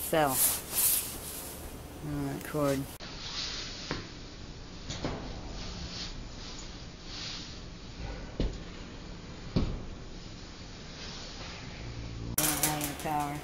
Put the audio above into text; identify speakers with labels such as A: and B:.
A: Sell. Alright, cord. Power.